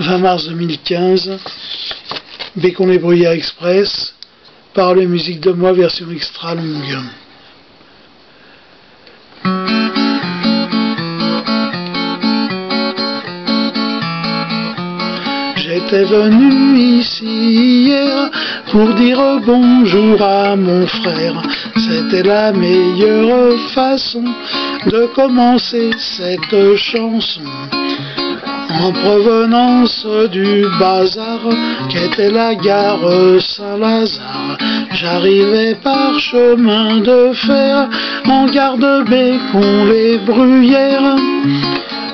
20 mars 2015, Bécon les Bruyères Express, paroles et musique de moi, version extra longue. J'étais venu ici hier pour dire bonjour à mon frère. C'était la meilleure façon de commencer cette chanson en provenance du bazar qu'était la gare Saint-Lazare. J'arrivais par chemin de fer en gare de Bécon les Bruyères.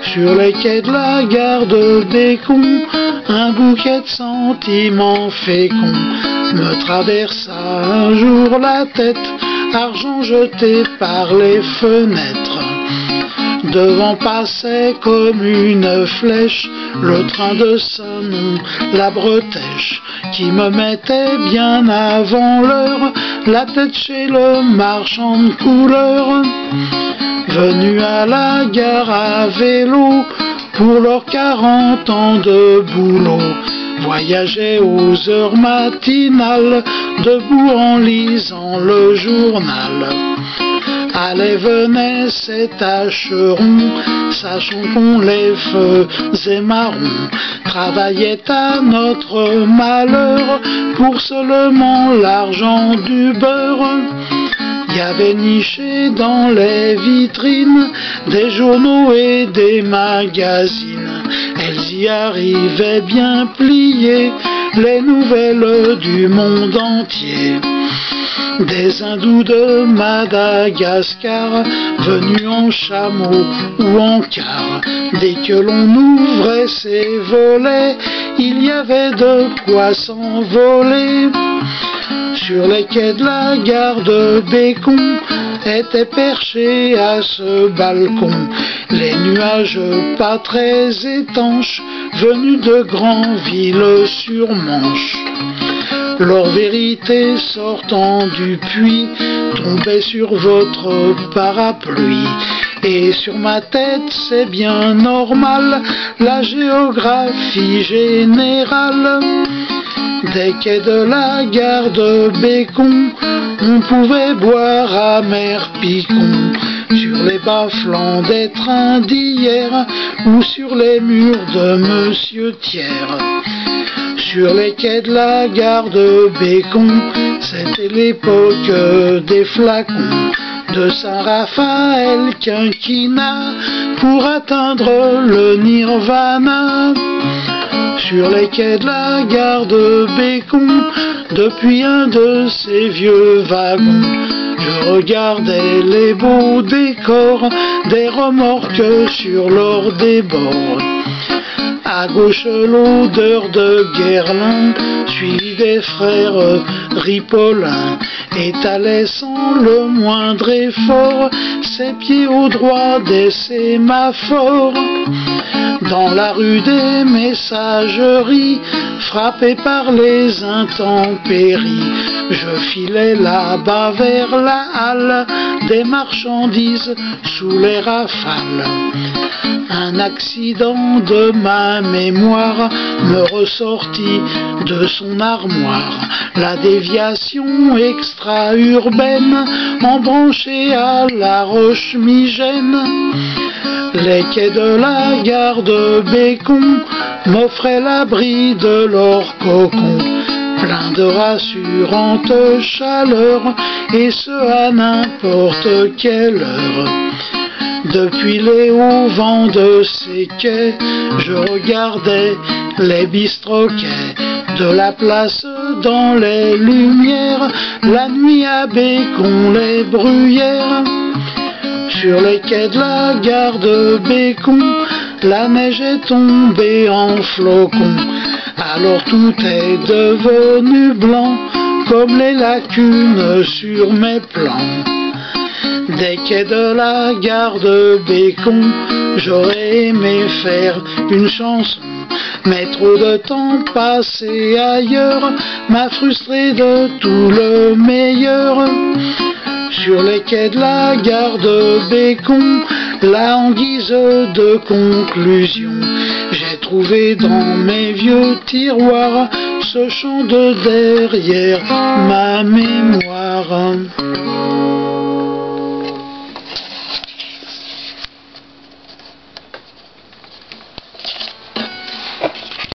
Sur les quais de la gare de Bécon, un bouquet de sentiments féconds me traversa un jour la tête, argent jeté par les fenêtres. Devant passait comme une flèche le train de Saint-Nom, la bretèche, qui me mettait bien avant l'heure la tête chez le marchand de couleurs. Venu à la gare à vélo pour leurs quarante ans de boulot, voyageaient aux heures matinales, debout en lisant le journal. Allez, venez, ces tâcherons, sachant qu'on les faisait marrons, travaillaient à notre malheur pour seulement l'argent du beurre. Y avait niché dans les vitrines des journaux et des magazines. Elles y arrivaient bien pliées, les nouvelles du monde entier. Des hindous de Madagascar, venus en chameau ou en car. Dès que l'on ouvrait ces volets, il y avait de quoi s'envoler. Sur les quais de la gare de Bécon, étaient perchés à ce balcon les nuages pas très étanches, venus de grandes villes sur Manche. Leur vérité sortant du puits tombait sur votre parapluie. Et sur ma tête, c'est bien normal, la géographie générale. Des quais de la gare de Bécon, on pouvait boire à mer Picon sur les bas-flancs des trains d'hier ou sur les murs de Monsieur Thiers. Sur les quais de la gare de Bécon, c'était l'époque des flacons de Saint-Raphaël quinquina pour atteindre le nirvana. Sur les quais de la gare de Bécon, depuis un de ces vieux wagons, je regardais les beaux décors des remorques sur l'or des bords. À gauche l'odeur de Guerlain, suivi des frères Ripollin, étalait sans le moindre effort ses pieds au droit des sémaphores. Dans la rue des messageries, frappé par les intempéries, je filais là-bas vers la halle des marchandises sous les rafales. Un accident de ma mémoire me ressortit de son armoire. La déviation extra-urbaine embranchée à la Roche-Migène. Les quais de la gare de Bécon m'offraient l'abri de leur cocon, plein de rassurantes chaleurs, et ce à n'importe quelle heure. Depuis les hauts vents de ces quais, je regardais les bistroquets de la place dans les lumières, la nuit à Bécon les bruyères. Sur les quais de la gare de Bécon, la neige est tombée en flocons. Alors tout est devenu blanc, comme les lacunes sur mes plans. Des quais de la gare de Bécon, j'aurais aimé faire une chanson. Mais trop de temps passé ailleurs m'a frustré de tout le meilleur. Sur les quais de la gare de Bécon, Là, en guise de conclusion, j'ai trouvé dans mes vieux tiroirs ce chant de derrière ma mémoire.